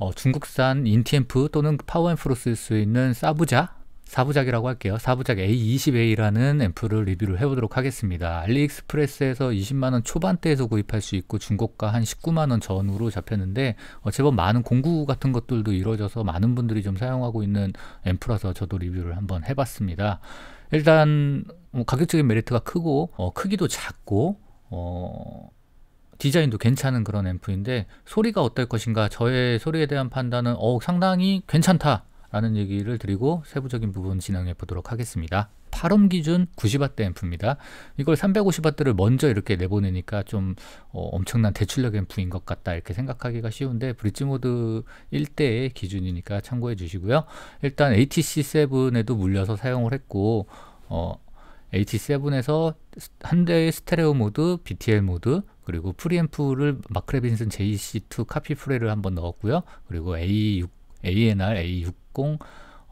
어, 중국산 인티앰프 또는 파워앰프로 쓸 수 있는 사부작 사부작이라고 할게요. 사부작 A20A라는 앰프를 리뷰를 해보도록 하겠습니다. 알리익스프레스에서 20만원 초반대에서 구입할 수 있고 중고가 한 19만원 전후로 잡혔는데 어, 제법 많은 공구 같은 것들도 이루어져서 많은 분들이 좀 사용하고 있는 앰프라서 저도 리뷰를 한번 해봤습니다. 일단 뭐 가격적인 메리트가 크고 어, 크기도 작고 어, 디자인도 괜찮은 그런 앰프인데 소리가 어떨 것인가 저의 소리에 대한 판단은 어, 상당히 괜찮다 라는 얘기를 드리고 세부적인 부분 진행해 보도록 하겠습니다. 8옴 기준 90W 앰프입니다. 이걸 350W를 먼저 이렇게 내보내니까 좀 어, 엄청난 대출력 앰프인 것 같다 이렇게 생각하기가 쉬운데 브릿지 모드 1대의 기준이니까 참고해 주시고요. 일단 ATC7에도 물려서 사용을 했고 어, AT7에서 한 대의 스테레오 모드, BTL 모드, 그리고 프리앰프를 마크레빈슨 JC2 카피 프리를 한번 넣었고요. 그리고 A6 ANR A60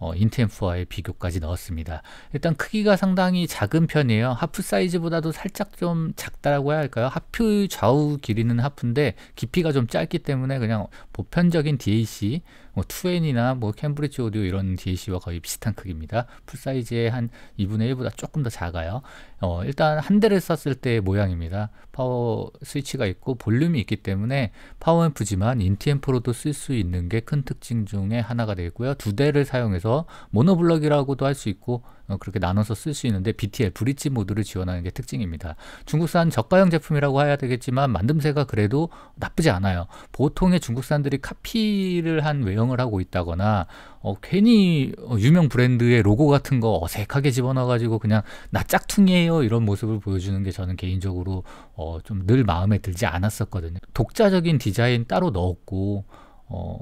어, 인티앰프와의 비교까지 넣었습니다. 일단 크기가 상당히 작은 편이에요. 하프 사이즈보다도 살짝 좀 작다라고 해야 할까요? 하프 좌우 길이는 하프인데 깊이가 좀 짧기 때문에 그냥 보편적인 DAC 뭐 2N이나 뭐 캠브리지 오디오 이런 DAC와 거의 비슷한 크기입니다. 풀 사이즈의 한 2분의 1보다 조금 더 작아요. 어, 일단 한 대를 썼을 때의 모양입니다. 파워 스위치가 있고 볼륨이 있기 때문에 파워 앰프지만 인티 앰프로도 쓸 수 있는 게 큰 특징 중에 하나가 되고요. 두 대를 사용해서 monoblock이라고도 할 수 있고 어, 그렇게 나눠서 쓸 수 있는데 BTL bridge 모드를 지원하는 게 특징입니다. 중국산 저가형 제품이라고 해야 되겠지만 만듦새가 그래도 나쁘지 않아요. 보통의 중국산들이 카피를 한 외형을 하고 있다거나 어, 괜히 어, 유명 브랜드의 로고 같은 거 어색하게 집어넣어가지고 그냥 나 짝퉁이에요 이런 모습을 보여주는 게 저는 개인적으로 어, 좀 늘 마음에 들지 않았었거든요. 독자적인 디자인 따로 넣었고 어,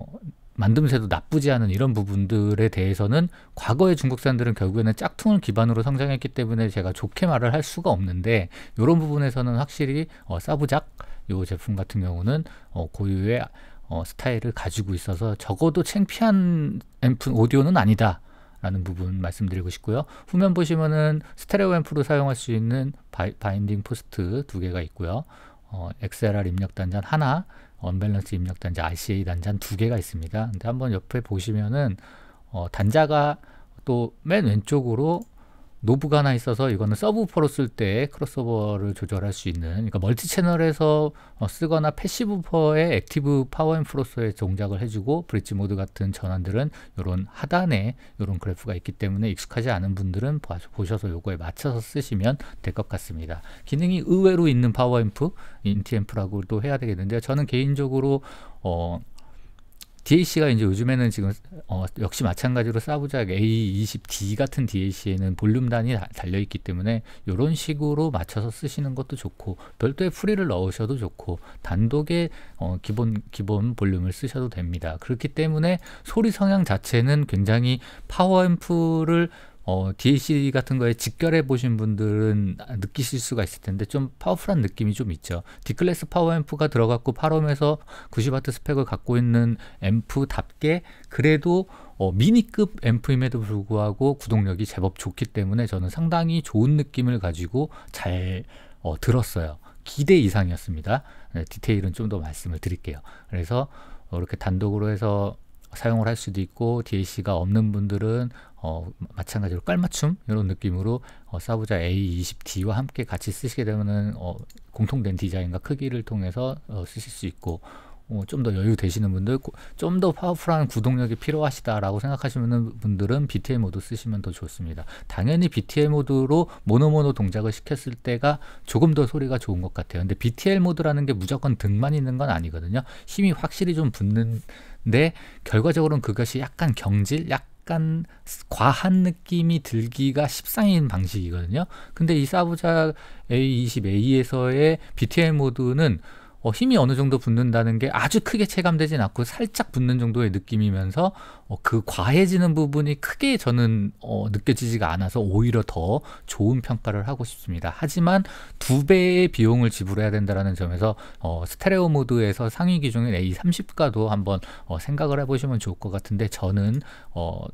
만듦새도 나쁘지 않은 이런 부분들에 대해서는 과거의 중국산들은 결국에는 짝퉁을 기반으로 성장했기 때문에 제가 좋게 말을 할 수가 없는데 이런 부분에서는 확실히 어, 사부작 요 제품 같은 경우는 어, 고유의 어, 스타일을 가지고 있어서 적어도 창피한 앰프 오디오는 아니다. 라는 부분 말씀드리고 싶고요. 후면 보시면은 스테레오 앰프로 사용할 수 있는 바이, binding post 두 개가 있고요. 어, XLR 입력 단자 하나, 언밸런스 입력 단자 RCA 단자 두 개가 있습니다. 근데 한번 옆에 보시면은 어, 단자가 또 맨 왼쪽으로 knob가 하나 있어서 이거는 서브우퍼로 쓸 때 크로스오버를 조절할 수 있는 그러니까 멀티 채널에서 어, 쓰거나 passive 우퍼의 active 파워 앰프로서의 동작을 해주고 브릿지 모드 같은 전환들은 이런 하단에 이런 그래프가 있기 때문에 익숙하지 않은 분들은 보셔서 요거에 맞춰서 쓰시면 될 것 같습니다. 기능이 의외로 있는 파워 앰프 인티 앰프라고도 해야 되겠는데 저는 개인적으로 어 DAC가 이제 요즘에는 지금 어, 역시 마찬가지로 SABAJ A20D 같은 DAC에는 볼륨단이 달려 있기 때문에 이런 식으로 맞춰서 쓰시는 것도 좋고 별도의 프리를 넣으셔도 좋고 단독의 어, 기본 기본 볼륨을 쓰셔도 됩니다. 그렇기 때문에 소리 성향 자체는 굉장히 파워 앰프를 어, DAC 같은 거에 직결해 보신 분들은 느끼실 수가 있을 텐데 좀 파워풀한 느낌이 좀 있죠. D클래스 파워 앰프가 들어갔고 8옴에서 90W 스펙을 갖고 있는 앰프답게 그래도 어, 미니급 앰프임에도 불구하고 구동력이 제법 좋기 때문에 저는 상당히 좋은 느낌을 가지고 잘 어, 들었어요. 기대 이상이었습니다. 네, 디테일은 좀 더 말씀을 드릴게요. 그래서 어, 이렇게 단독으로 해서 사용을 할 수도 있고 DAC가 없는 분들은 어, 마찬가지로 깔맞춤 이런 느낌으로 어, SABAJ A20D와 함께 같이 쓰시게 되면은 어, 공통된 디자인과 크기를 통해서 어, 쓰실 수 있고 어, 좀 더 여유 되시는 분들 좀 더 파워풀한 구동력이 필요하시다라고 생각하시는 분들은 BTL 모드 쓰시면 더 좋습니다. 당연히 BTL 모드로 모노모노 동작을 시켰을 때가 조금 더 소리가 좋은 것 같아요. 근데 BTL 모드라는 게 무조건 등만 있는 건 아니거든요. 힘이 확실히 좀 붙는 데 결과적으로는 그것이 약간 경질, 약 약간 과한 느낌이 들기가 십상인 방식이거든요. 근데 이 사부작 A20A에서의 BTL 모드는 어, 힘이 어느 정도 붙는다는 게 아주 크게 체감되진 않고 살짝 붙는 정도의 느낌이면서 어, 그 과해지는 부분이 크게 저는 어, 느껴지지가 않아서 오히려 더 좋은 평가를 하고 싶습니다. 하지만 두 배의 비용을 지불해야 된다는 점에서 어, 스테레오 모드에서 상위 기종인 A30과도 한번 어, 생각을 해보시면 좋을 것 같은데 저는 어,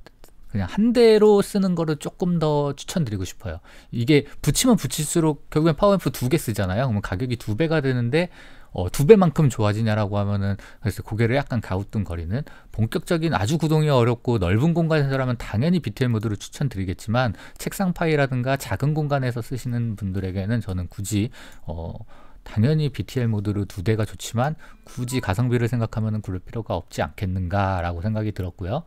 그냥 한 대로 쓰는 거를 조금 더 추천드리고 싶어요. 이게 붙이면 붙일수록 결국엔 파워앰프 두 개 쓰잖아요. 그러면 가격이 두 배가 되는데 어, 두 배만큼 좋아지냐라고 하면은 그래서 고개를 약간 가우뚱거리는 본격적인 아주 구동이 어렵고 넓은 공간에서라면 당연히 BTL 모드를 추천드리겠지만 책상 파이라든가 작은 공간에서 쓰시는 분들에게는 저는 굳이 어, 당연히 BTL 모드로 두 대가 좋지만 굳이 가성비를 생각하면 그럴 필요가 없지 않겠는가라고 생각이 들었고요.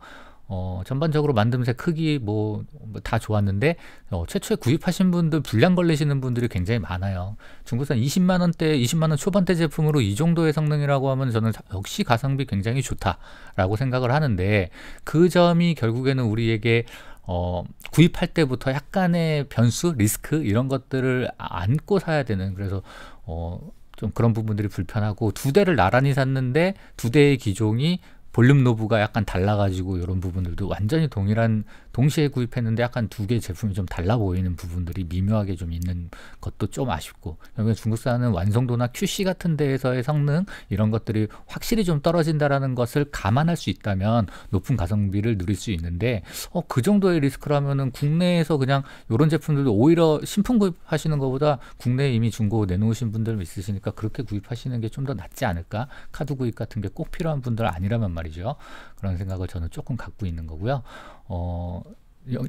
어, 전반적으로 만듦새 크기 뭐 다 좋았는데 어, 최초에 구입하신 분들 불량 걸리시는 분들이 굉장히 많아요. 중국산 20만 원대, 20만 원 초반대 제품으로 이 정도의 성능이라고 하면 저는 역시 가성비 굉장히 좋다라고 생각을 하는데 그 점이 결국에는 우리에게 어, 구입할 때부터 약간의 변수, 리스크 이런 것들을 안고 사야 되는 그래서 어, 좀 그런 부분들이 불편하고 두 대를 나란히 샀는데 두 대의 기종이 볼륨 노브가 약간 달라가지고 이런 부분들도 완전히 동일한 동시에 구입했는데 약간 두 개 제품이 좀 달라 보이는 부분들이 미묘하게 좀 있는 것도 좀 아쉽고 중국산은 완성도나 QC 같은 데에서의 성능 이런 것들이 확실히 좀 떨어진다라는 것을 감안할 수 있다면 높은 가성비를 누릴 수 있는데 어, 그 정도의 리스크라면은 국내에서 그냥 이런 제품들도 오히려 신품 구입하시는 것보다 국내에 이미 중고 내놓으신 분들 있으시니까 그렇게 구입하시는 게 좀 더 낫지 않을까? 카드 구입 같은 게 꼭 필요한 분들 아니라면 말이죠. 그런 생각을 저는 조금 갖고 있는 거고요 어,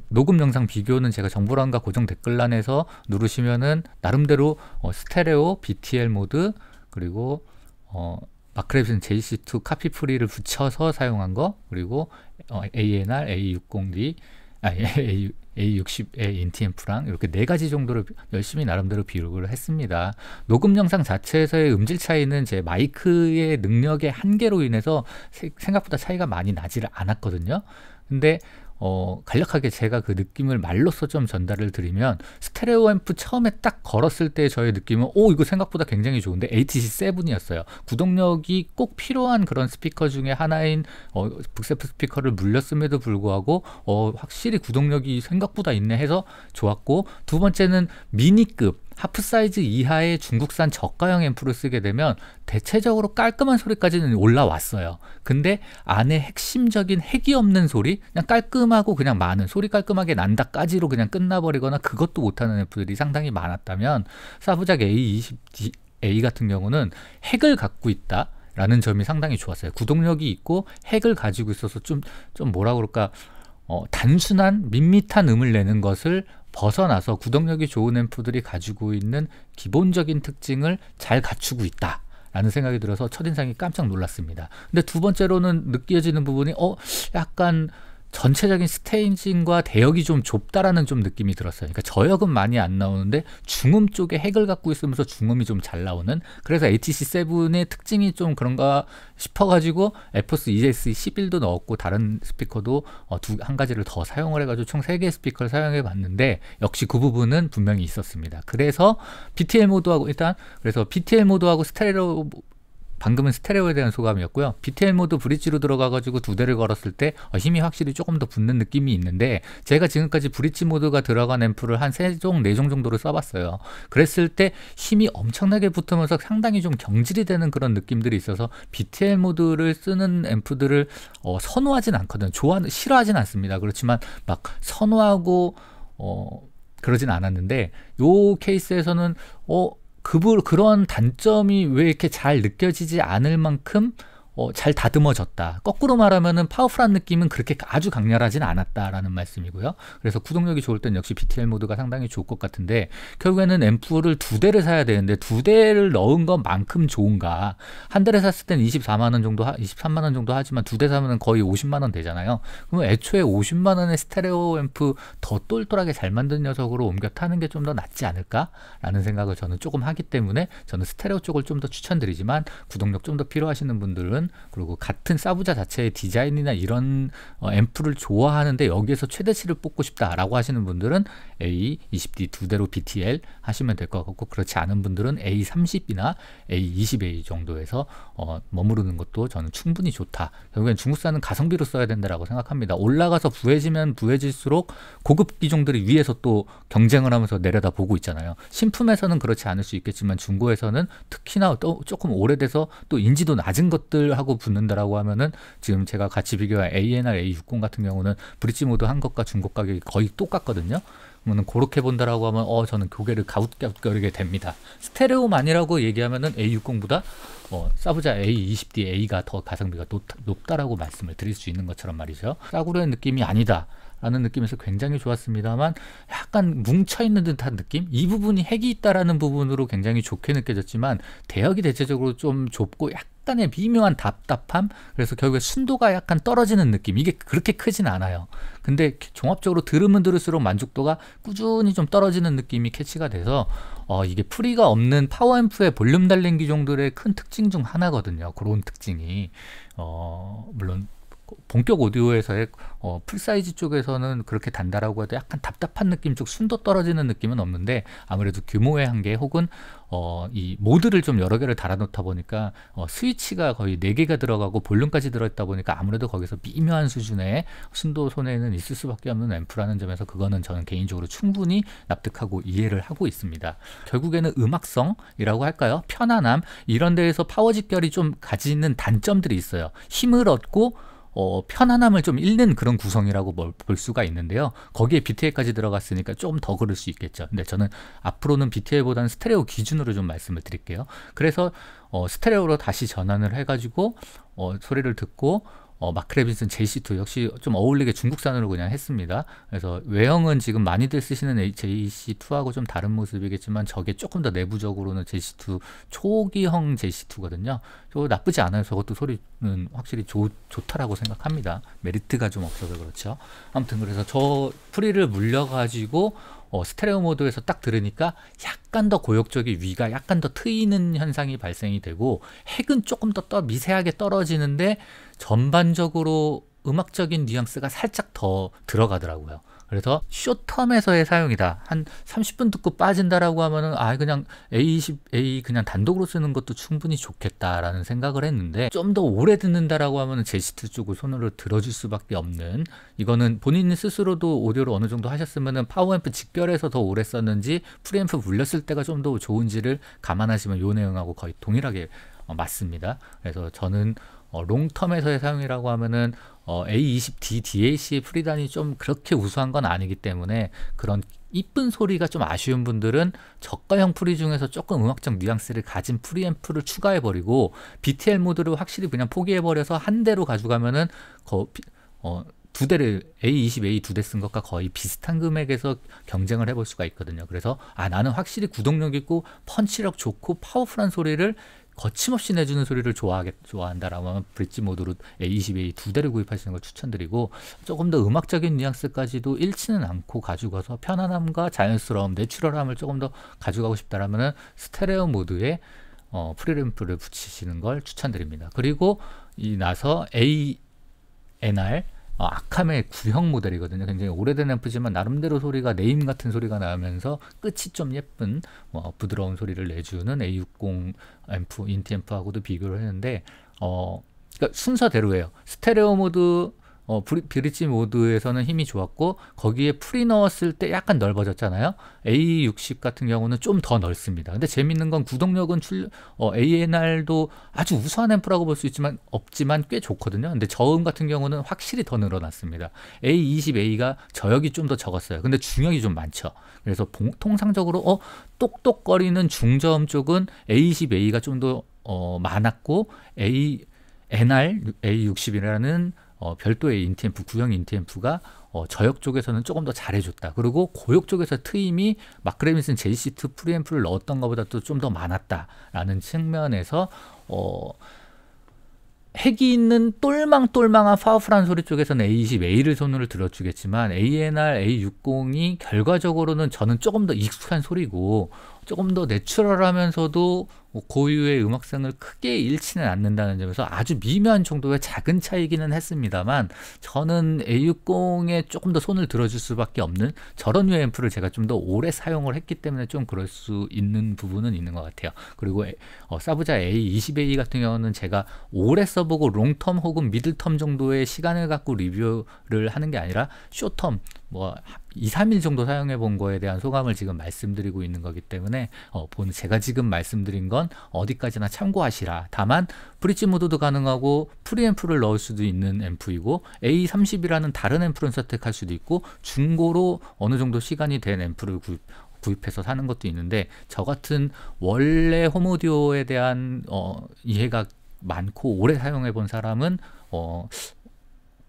녹음 영상 비교는 제가 정보란과 고정 댓글란에서 누르시면은 나름대로 어, 스테레오, BTL 모드 그리고 어, Mark Levinson JC2 카피 프리를 붙여서 사용한 거 그리고 어, ANR, A60D, 아, A, A60의 인티앰프랑 이렇게 네 가지 정도를 열심히 나름대로 비교를 했습니다. 녹음 영상 자체에서의 음질 차이는 제 마이크의 능력의 한계로 인해서 생각보다 차이가 많이 나지를 않았거든요. 근데 어, 간략하게 제가 그 느낌을 말로써 좀 전달을 드리면 스테레오 앰프 처음에 딱 걸었을 때 저의 느낌은 오 이거 생각보다 굉장히 좋은데 ATC7이었어요. 구동력이 꼭 필요한 그런 스피커 중에 하나인 어, 북세프 스피커를 물렸음에도 불구하고 어, 확실히 구동력이 생각보다 있네 해서 좋았고 두 번째는 미니급 하프 사이즈 이하의 중국산 저가형 앰프를 쓰게 되면 대체적으로 깔끔한 소리까지는 올라왔어요. 근데 안에 핵심적인 핵이 없는 소리, 그냥 깔끔하고 그냥 많은 소리 깔끔하게 난다까지로 그냥 끝나버리거나 그것도 못하는 앰프들이 상당히 많았다면 사부작 A20A 같은 경우는 핵을 갖고 있다. 라는 점이 상당히 좋았어요. 구동력이 있고 핵을 가지고 있어서 좀, 좀 뭐라 그럴까, 어, 단순한 밋밋한 음을 내는 것을 벗어나서 구동력이 좋은 앰프들이 가지고 있는 기본적인 특징을 잘 갖추고 있다. 라는 생각이 들어서 첫인상이 깜짝 놀랐습니다. 근데 두 번째로는 느껴지는 부분이 어 약간 전체적인 스테이징과 대역이 좀 좁다라는 좀 느낌이 들었어요. 그러니까 저역은 많이 안 나오는데 중음 쪽에 핵을 갖고 있으면서 중음이 좀 잘 나오는 그래서 ATC7의 특징이 좀 그런가 싶어가지고 Epos ES 11도 넣었고 다른 스피커도 어, 두, 한 가지를 더 사용을 해가지고 총 3개의 스피커를 사용해 봤는데 역시 그 부분은 분명히 있었습니다. 그래서 BTL 모드하고 일단 그래서 BTL 모드하고 스테레오 방금은 스테레오에 대한 소감이었고요. BTL 모드 브릿지로 들어가가지고 두 대를 걸었을 때 어, 힘이 확실히 조금 더 붙는 느낌이 있는데 제가 지금까지 브릿지 모드가 들어간 앰프를 한 세 종, 네 종 정도를 써봤어요. 그랬을 때 힘이 엄청나게 붙으면서 상당히 좀 경질이 되는 그런 느낌들이 있어서 BTL 모드를 쓰는 앰프들을 어, 선호하진 않거든요. 좋아, 싫어하진 않습니다. 그렇지만 막 선호하고 어, 그러진 않았는데 요 케이스에서는 어 그, 그런 단점이 왜 이렇게 잘 느껴지지 않을 만큼 어, 잘 다듬어졌다. 거꾸로 말하면은 파워풀한 느낌은 그렇게 아주 강렬하진 않았다라는 말씀이고요. 그래서 구동력이 좋을 땐 역시 BTL 모드가 상당히 좋을 것 같은데 결국에는 앰프를 두 대를 사야 되는데 두 대를 넣은 것만큼 좋은가? 한 대를 샀을 땐 24만 원 정도, 하, 23만 원 정도 하지만 두 대 사면은 거의 50만 원 되잖아요. 그러면 애초에 50만 원의 스테레오 앰프 더 똘똘하게 잘 만든 녀석으로 옮겨 타는 게 좀 더 낫지 않을까라는 생각을 저는 조금 하기 때문에 저는 스테레오 쪽을 좀 더 추천드리지만 구동력 좀 더 필요하시는 분들은 그리고 같은 SABAJ 자체의 디자인이나 이런 어, 앰프를 좋아하는데 여기에서 최대치를 뽑고 싶다라고 하시는 분들은 A20D 두 대로 BTL 하시면 될 것 같고 그렇지 않은 분들은 A30이나 A20A 정도에서 어, 머무르는 것도 저는 충분히 좋다. 결국엔 중국산은 가성비로 써야 된다라고 생각합니다. 올라가서 부해지면 부해질수록 고급 기종들이 위에서 또 경쟁을 하면서 내려다 보고 있잖아요. 신품에서는 그렇지 않을 수 있겠지만 중고에서는 특히나 또 조금 오래돼서 또 인지도 낮은 것들 하고 붙는다라고 하면은 지금 제가 같이 비교한 ANR A60 같은 경우는 브릿지 모드 한 것과 중고 가격이 거의 똑같거든요. 그러면 그렇게 본다라고 하면 어 저는 고개를 가웃가웃거리게 됩니다. 스테레오만이라고 얘기하면은 A60보다 어, 사부자 A20D A가 더 가성비가 높, 높다라고 말씀을 드릴 수 있는 것처럼 말이죠. 싸구려의 느낌이 아니다. 라는 느낌에서 굉장히 좋았습니다만 약간 뭉쳐있는 듯한 느낌? 이 부분이 핵이 있다라는 부분으로 굉장히 좋게 느껴졌지만 대역이 대체적으로 좀 좁고 약간 의 미묘한 답답함? 그래서 결국에 순도가 약간 떨어지는 느낌. 이게 그렇게 크진 않아요. 근데 종합적으로 들으면 들을수록 만족도가 꾸준히 좀 떨어지는 느낌이 캐치가 돼서 어, 이게 프리가 없는 파워앰프의 볼륨 달린 기종들의 큰 특징 중 하나거든요. 그런 특징이. 어, 물론 본격 오디오에서의 어, 풀사이즈 쪽에서는 그렇게 단다라고 해도 약간 답답한 느낌 쪽 순도 떨어지는 느낌은 없는데 아무래도 규모의 한계 혹은 어, 이 모드를 좀 여러 개를 달아놓다 보니까 어, 스위치가 거의 4개가 들어가고 볼륨까지 들어있다 보니까 아무래도 거기서 미묘한 수준의 순도 손해는 있을 수밖에 없는 앰프라는 점에서 그거는 저는 개인적으로 충분히 납득하고 이해를 하고 있습니다. 결국에는 음악성이라고 할까요? 편안함 이런 데에서 파워 직결이 좀 가지는 단점들이 있어요. 힘을 얻고 어, 편안함을 좀 잃는 그런 구성이라고 볼 수가 있는데요. 거기에 BTL까지 들어갔으니까 좀 더 그럴 수 있겠죠. 근데 저는 앞으로는 BTL보다는 스테레오 기준으로 좀 말씀을 드릴게요. 그래서 어, 스테레오로 다시 전환을 해가지고 어, 소리를 듣고 어, Mark Levinson JC2 역시 좀 어울리게 중국산으로 그냥 했습니다. 그래서 외형은 지금 많이들 쓰시는 JC2하고 좀 다른 모습이겠지만 저게 조금 더 내부적으로는 JC2 초기형 JC2거든요. 저 나쁘지 않아요. 저것도 소리는 확실히 좋, 좋다라고 생각합니다. 메리트가 좀 없어서 그렇죠. 아무튼 그래서 저 프리를 물려가지고 어, 스테레오 모드에서 딱 들으니까 약간 더 고역적인 위가 약간 더 트이는 현상이 발생이 되고 힘은 조금 더 떠, 미세하게 떨어지는데 전반적으로 음악적인 뉘앙스가 살짝 더 들어가더라고요. 그래서 short-term에서의 사용이다. 한 30분 듣고 빠진다라고 하면은 아 그냥 A20A 그냥 단독으로 쓰는 것도 충분히 좋겠다라는 생각을 했는데 좀 더 오래 듣는다라고 하면은 JC2 쪽을 손으로 들어줄 수밖에 없는 이거는 본인 스스로도 오디오를 어느 정도 하셨으면은 파워앰프 직결해서 더 오래 썼는지 프리앰프 물렸을 때가 좀 더 좋은지를 감안하시면 요 내용하고 거의 동일하게 어, 맞습니다. 그래서 저는 어, long term에서의 사용이라고 하면은 어, A20D DAC 프리단이 좀 그렇게 우수한 건 아니기 때문에 그런 이쁜 소리가 좀 아쉬운 분들은 저가형 프리 중에서 조금 음악적 뉘앙스를 가진 프리앰프를 추가해버리고 BTL 모드를 확실히 그냥 포기해버려서 한 대로 가져가면은 거, 어, 두 대를 A20A 두 대 쓴 것과 거의 비슷한 금액에서 경쟁을 해볼 수가 있거든요. 그래서 아 나는 확실히 구동력 있고 펀치력 좋고 파워풀한 소리를 거침없이 내주는 소리를 좋아하겠, 좋아한다라고 하면 브릿지 모드로 A20A 두 대를 구입하시는 걸 추천드리고 조금 더 음악적인 뉘앙스까지도 잃지는 않고 가지고서 편안함과 자연스러움, 내추럴함을 조금 더 가져가고 싶다라면 스테레오 모드에 어, 프리앰프를 붙이시는 걸 추천드립니다. 그리고 이 나서 A&R 어, 아캄의 구형 모델이거든요. 굉장히 오래된 앰프지만 나름대로 소리가 Naim 같은 소리가 나면서 끝이 좀 예쁜 어, 부드러운 소리를 내주는 A60 앰프, 인티 앰프하고도 비교를 했는데 어, 그러니까 순서대로예요. 스테레오 모드 어, 브릿지 모드에서는 힘이 좋았고 거기에 풀이 넣었을 때 약간 넓어졌잖아요. A60 같은 경우는 좀 더 넓습니다. 근데 재밌는 건 구동력은 출, 어, ANR도 아주 우수한 앰프라고 볼 수 있지만 없지만 꽤 좋거든요. 근데 저음 같은 경우는 확실히 더 늘어났습니다. A20A가 저역이 좀 더 적었어요. 근데 중역이 좀 많죠. 그래서 봉, 통상적으로 어 똑똑거리는 중저음 쪽은 A20A가 좀더 어, 많았고 A&R A60이라는 어, 별도의 인티앰프, 구형 인티앰프가 어, 저역 쪽에서는 조금 더 잘해줬다. 그리고 고역 쪽에서 트임이 마크 레빈슨 JC2 프리앰프를 넣었던 것보다 또 좀 더 많았다라는 측면에서 어, 핵이 있는 똘망똘망한 파워풀한 소리 쪽에서는 A20A를 손으로 들어주겠지만 A&R A60이 결과적으로는 저는 조금 더 익숙한 소리고 조금 더 내추럴하면서도 뭐 고유의 음악성을 크게 잃지는 않는다는 점에서 아주 미묘한 정도의 작은 차이기는 했습니다만 저는 A60에 조금 더 손을 들어줄 수밖에 없는 저런 류의 앰프를 제가 좀 더 오래 사용을 했기 때문에 좀 그럴 수 있는 부분은 있는 것 같아요. 그리고 어, 사부자 A20A 같은 경우는 제가 오래 써보고 long term 혹은 middle term 정도의 시간을 갖고 리뷰를 하는 게 아니라 short term 뭐 2, 3일 정도 사용해 본 거에 대한 소감을 지금 말씀드리고 있는 거기 때문에 어, 본 제가 지금 말씀드린 건 어디까지나 참고하시라. 다만 브릿지 모드도 가능하고 프리앰프를 넣을 수도 있는 앰프이고 A30이라는 다른 앰프를 선택할 수도 있고 중고로 어느 정도 시간이 된 앰프를 구입 구입해서 사는 것도 있는데 저 같은 원래 홈오디오에 대한 어, 이해가 많고 오래 사용해 본 사람은 어,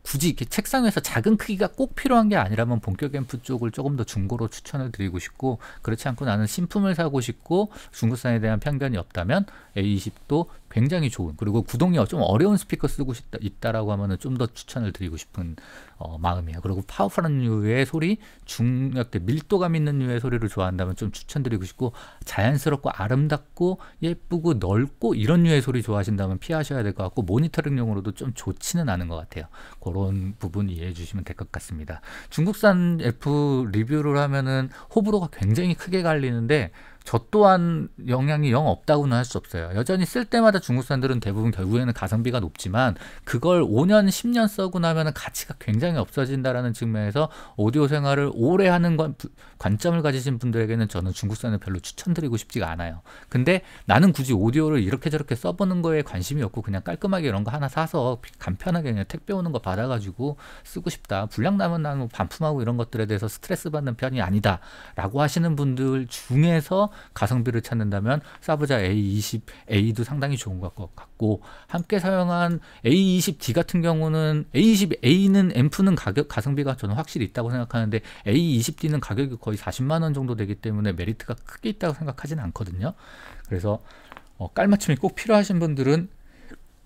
굳이 이렇게 책상에서 작은 크기가 꼭 필요한 게 아니라면 본격 앰프 쪽을 조금 더 중고로 추천을 드리고 싶고 그렇지 않고 나는 신품을 사고 싶고 중국산에 대한 편견이 없다면 A20도 굉장히 좋은 그리고 구동이 좀 어려운 스피커 쓰고 싶다, 있다라고 하면은 좀 더 추천을 드리고 싶은 어, 마음이에요. 그리고 파워풀한 류의 소리, 중역대 밀도감 있는 류의 소리를 좋아한다면 좀 추천드리고 싶고 자연스럽고 아름답고 예쁘고 넓고 이런 류의 소리 좋아하신다면 피하셔야 될 것 같고 모니터링용으로도 좀 좋지는 않은 것 같아요. 그런 부분 이해해 주시면 될 것 같습니다. 중국산 F 리뷰를 하면은 호불호가 굉장히 크게 갈리는데 저 또한 영향이 영 없다고는 할 수 없어요. 여전히 쓸 때마다 중국산들은 대부분 결국에는 가성비가 높지만 그걸 5년, 10년 써고 나면 가치가 굉장히 없어진다라는 측면에서 오디오 생활을 오래 하는 관, 관점을 가지신 분들에게는 저는 중국산을 별로 추천드리고 싶지가 않아요. 근데 나는 굳이 오디오를 이렇게 저렇게 써보는 거에 관심이 없고 그냥 깔끔하게 이런 거 하나 사서 간편하게 그냥 택배 오는 거 받아가지고 쓰고 싶다. 불량 나면 나는 뭐 반품하고 이런 것들에 대해서 스트레스 받는 편이 아니다. 라고 하시는 분들 중에서 가성비를 찾는다면 사브자 A20A도 상당히 좋은 것 같고 함께 사용한 A20D 같은 경우는 A20A는 앰프는 가격 가성비가 저는 확실히 있다고 생각하는데 A20D는 가격이 거의 40만 원 정도 되기 때문에 메리트가 크게 있다고 생각하지는 않거든요. 그래서 어, 깔맞춤이 꼭 필요하신 분들은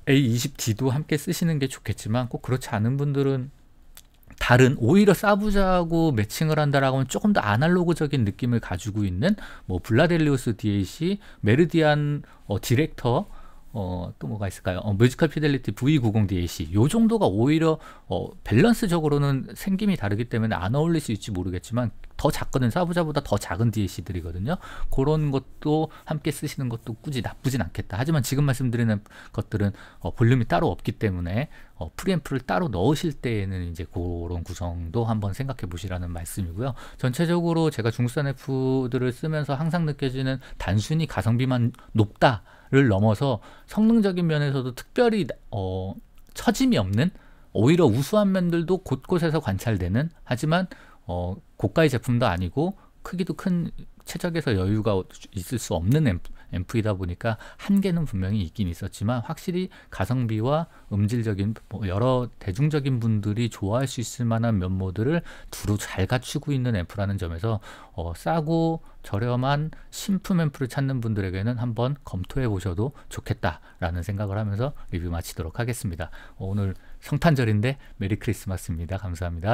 A20D도 함께 쓰시는 게 좋겠지만 꼭 그렇지 않은 분들은 다른 오히려 사부자하고 매칭을 한다라고 하면 조금 더 아날로그적인 느낌을 가지고 있는 뭐 블라델리우스 DAC, 메르디안 어, 디렉터 어, 또 뭐가 있을까요? 어, 뮤지컬 피델리티 V90 DAC 요 정도가 오히려 어, 밸런스적으로는 생김이 다르기 때문에 안 어울릴 수 있지 모르겠지만 더 작거든 사부자보다 더 작은 DAC들이거든요. 그런 것도 함께 쓰시는 것도 굳이 나쁘진 않겠다. 하지만 지금 말씀드리는 것들은 어, 볼륨이 따로 없기 때문에 어, 프리앰프를 따로 넣으실 때에는 이제 그런 구성도 한번 생각해 보시라는 말씀이고요. 전체적으로 제가 중국산 F들을 쓰면서 항상 느껴지는 단순히 가성비만 높다. 를 넘어서 성능적인 면에서도 특별히 어, 처짐이 없는 오히려 우수한 면들도 곳곳에서 관찰되는 하지만 어, 고가의 제품도 아니고 크기도 큰 최적에서 여유가 있을 수 없는 앰프, 앰프이다 보니까 한계는 분명히 있긴 있었지만 확실히 가성비와 음질적인 뭐 여러 대중적인 분들이 좋아할 수 있을 만한 면모들을 두루 잘 갖추고 있는 앰프라는 점에서 어, 싸고 저렴한 신품 앰프를 찾는 분들에게는 한번 검토해 보셔도 좋겠다라는 생각을 하면서 리뷰 마치도록 하겠습니다. 어, 오늘 성탄절인데 메리 크리스마스입니다. 감사합니다.